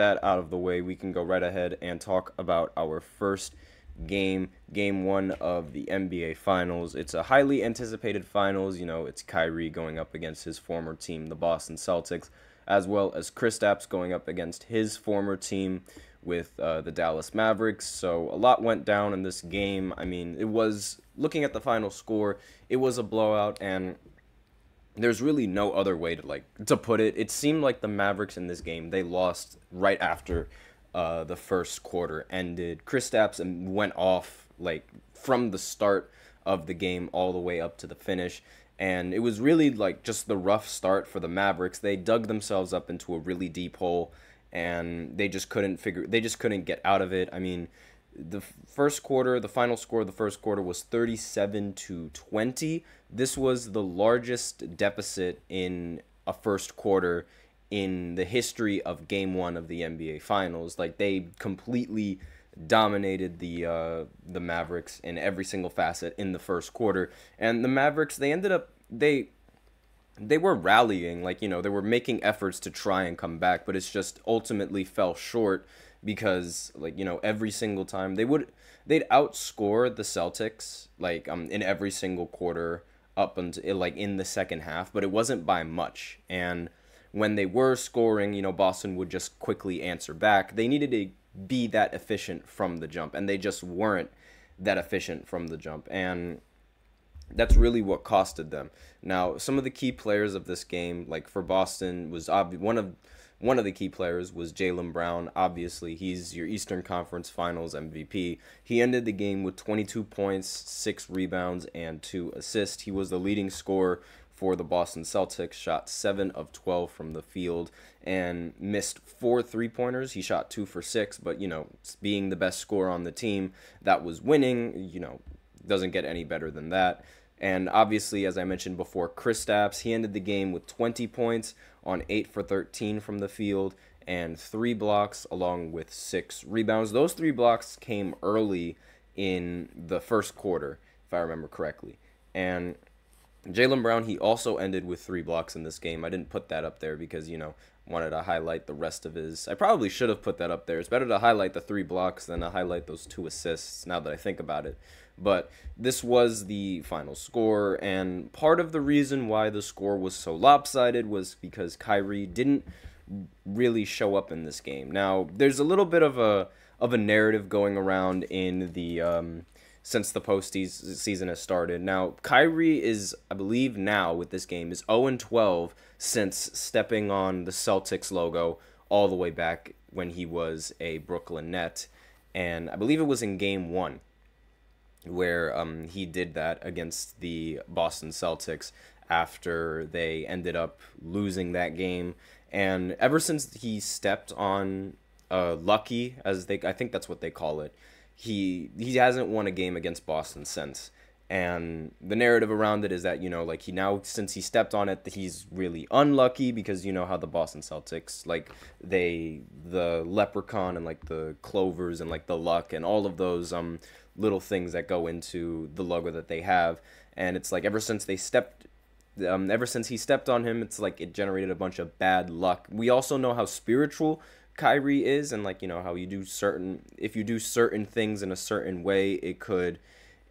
that out of the way, we can go right ahead and talk about our first game, game one of the NBA Finals. It's a highly anticipated finals. You know, it's Kyrie going up against his former team, the Boston Celtics, as well as Kristaps going up against his former team with uh, the Dallas Mavericks. So a lot went down in this game. I mean, it was looking at the final score, it was a blowout, and there's really no other way to like to put it. It seemed like the Mavericks in this game they lost right after uh, the first quarter ended. Chris Kristaps went off like from the start of the game all the way up to the finish. And it was really like just the rough start for the Mavericks. They dug themselves up into a really deep hole and they just couldn't figure they just couldn't get out of it. I mean, the first quarter, the final score of the first quarter was 37 to 20. This was the largest deficit in a first quarter in the history of game 1 of the NBA finals. Like they completely dominated the uh, the Mavericks in every single facet in the first quarter. And the Mavericks they ended up they they were rallying like you know they were making efforts to try and come back but it's just ultimately fell short because like you know every single time they would they'd outscore the Celtics like um in every single quarter up until like in the second half but it wasn't by much. And when they were scoring you know Boston would just quickly answer back. They needed to be that efficient from the jump and they just weren't that efficient from the jump. And that's really what costed them. Now, some of the key players of this game, like for Boston, was ob- one of one of the key players was Jaylen Brown. Obviously, he's your Eastern Conference Finals MVP. He ended the game with 22 points, six rebounds, and two assists. He was the leading scorer for the Boston Celtics. Shot seven of 12 from the field and missed four three pointers. He shot two for six, but you know, being the best scorer on the team that was winning, you know, doesn't get any better than that. And obviously, as I mentioned before, Kristaps, he ended the game with 20 points on 8 for 13 from the field and 3 blocks along with 6 rebounds. Those 3 blocks came early in the first quarter, if I remember correctly. And Jaylen Brown, he also ended with 3 blocks in this game. I didn't put that up there because, you know, wanted to highlight the rest of his. I probably should have put that up there. It's better to highlight the 3 blocks than to highlight those 2 assists now that I think about it. But this was the final score, and part of the reason why the score was so lopsided was because Kyrie didn't really show up in this game. Now, there's a little bit of a of a narrative going around in the um, since the postseason has started. Now, Kyrie is, I believe, now with this game is 0 12 since stepping on the Celtics logo all the way back when he was a Brooklyn Net, and I believe it was in Game One where um, he did that against the Boston Celtics after they ended up losing that game. And ever since he stepped on uh, Lucky, as they I think that's what they call it, he he hasn't won a game against Boston since. And the narrative around it is that you know, like he now since he stepped on it, he's really unlucky because you know how the Boston Celtics like they the leprechaun and like the clovers and like the luck and all of those um little things that go into the logo that they have. And it's like ever since they stepped, um, ever since he stepped on him, it's like it generated a bunch of bad luck. We also know how spiritual Kyrie is, and like you know how you do certain, if you do certain things in a certain way, it could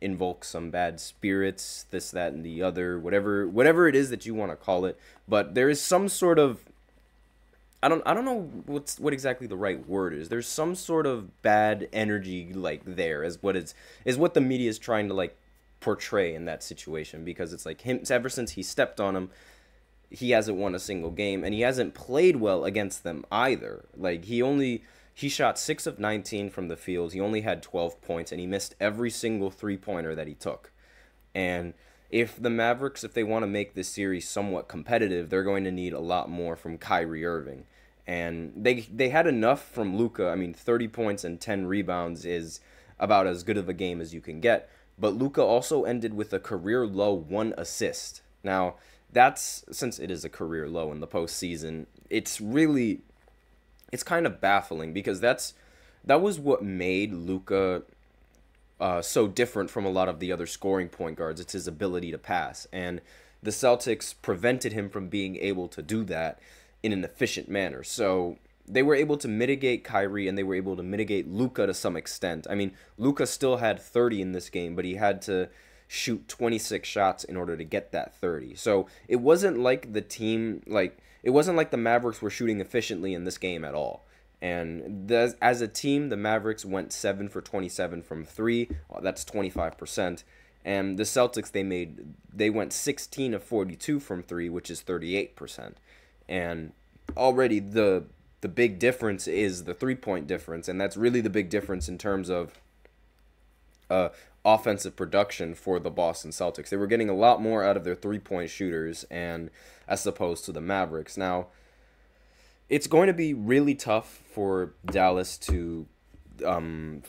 invoke some bad spirits, this, that, and the other, whatever, whatever it is that you want to call it. But there is some sort of I don't I don't know what's what exactly the right word is. There's some sort of bad energy like there is what is is what the media is trying to like portray in that situation because it's like him ever since he stepped on him he hasn't won a single game and he hasn't played well against them either. Like he only he shot 6 of 19 from the field. He only had 12 points and he missed every single three-pointer that he took. And if the Mavericks, if they want to make this series somewhat competitive, they're going to need a lot more from Kyrie Irving. And they they had enough from Luka. I mean, 30 points and 10 rebounds is about as good of a game as you can get. But Luka also ended with a career low one assist. Now, that's since it is a career low in the postseason, it's really it's kind of baffling because that's that was what made Luka uh, so different from a lot of the other scoring point guards. It's his ability to pass. And the Celtics prevented him from being able to do that in an efficient manner. So they were able to mitigate Kyrie and they were able to mitigate Luka to some extent. I mean, Luka still had 30 in this game, but he had to shoot 26 shots in order to get that 30. So it wasn't like the team, like, it wasn't like the Mavericks were shooting efficiently in this game at all. And the, as a team, the Mavericks went 7 for 27 from 3. Well, that's 25%. And the Celtics, they made, they went 16 of 42 from 3, which is 38%. And already the the big difference is the three point difference, and that's really the big difference in terms of uh, offensive production for the Boston Celtics. They were getting a lot more out of their three point shooters, and as opposed to the Mavericks. Now, it's going to be really tough for Dallas to, um,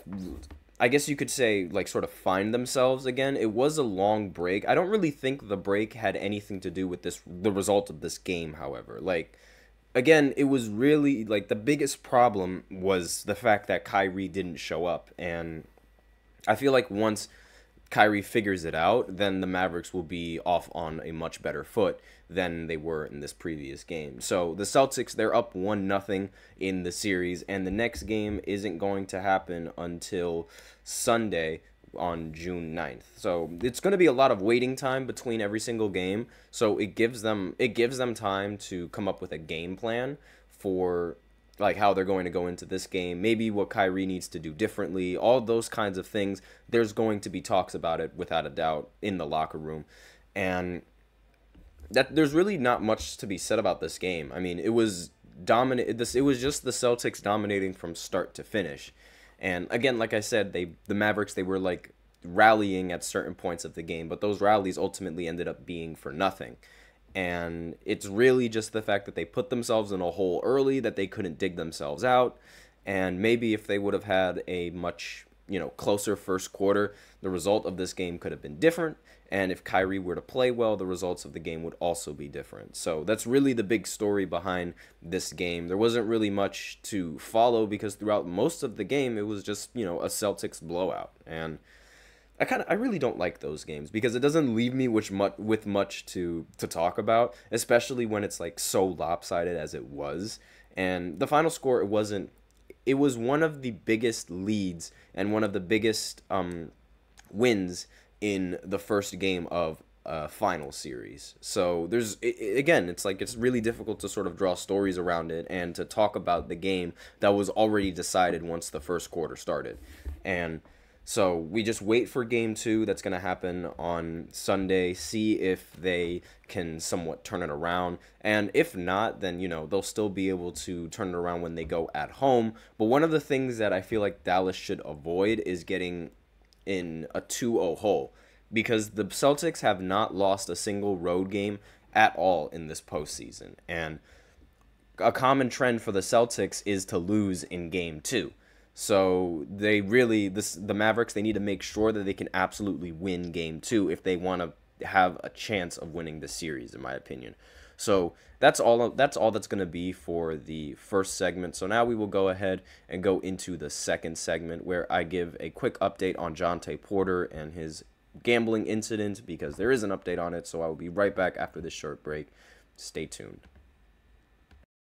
I guess you could say, like sort of find themselves again. It was a long break. I don't really think the break had anything to do with this, the result of this game. However, like again, it was really like the biggest problem was the fact that Kyrie didn't show up. And I feel like once Kyrie figures it out, then the Mavericks will be off on a much better foot than they were in this previous game. So the Celtics, they're up 1 nothing in the series, and the next game isn't going to happen until Sunday on June 9th. So it's going to be a lot of waiting time between every single game. So it gives them it gives them time to come up with a game plan for like how they're going to go into this game, maybe what Kyrie needs to do differently, all those kinds of things. There's going to be talks about it without a doubt in the locker room. And that there's really not much to be said about this game. I mean, it was dominant this it was just the Celtics dominating from start to finish. And again, like I said, they the Mavericks they were like rallying at certain points of the game, but those rallies ultimately ended up being for nothing. And it's really just the fact that they put themselves in a hole early that they couldn't dig themselves out. And maybe if they would have had a much, you know, closer first quarter, the result of this game could have been different. And if Kyrie were to play well, the results of the game would also be different. So that's really the big story behind this game. There wasn't really much to follow because throughout most of the game, it was just, you know, a Celtics blowout. And I kind of I really don't like those games because it doesn't leave me with much with much to to talk about, especially when it's like so lopsided as it was. And the final score it wasn't it was one of the biggest leads and one of the biggest um, wins in the first game of a final series. So there's it, again, it's like it's really difficult to sort of draw stories around it and to talk about the game that was already decided once the first quarter started. And so we just wait for game 2 that's going to happen on Sunday, see if they can somewhat turn it around. And if not, then you know, they'll still be able to turn it around when they go at home. But one of the things that I feel like Dallas should avoid is getting in a 2-0 hole because the Celtics have not lost a single road game at all in this postseason. And a common trend for the Celtics is to lose in game 2. So they really this the Mavericks they need to make sure that they can absolutely win game 2 if they want to have a chance of winning the series in my opinion. So that's all that's all that's going to be for the first segment. So now we will go ahead and go into the second segment where I give a quick update on Jontay Porter and his gambling incident because there is an update on it. So I will be right back after this short break. Stay tuned.